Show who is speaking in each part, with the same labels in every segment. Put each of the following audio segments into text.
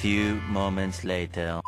Speaker 1: few moments later.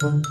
Speaker 2: What?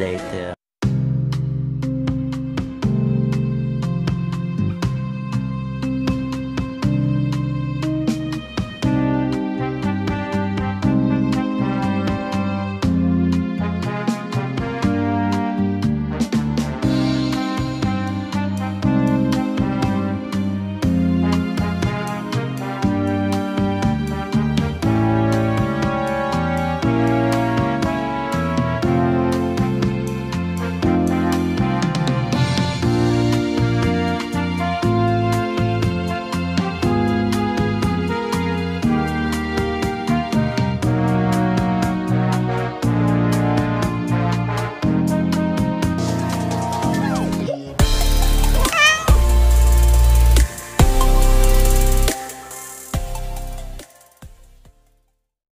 Speaker 2: later.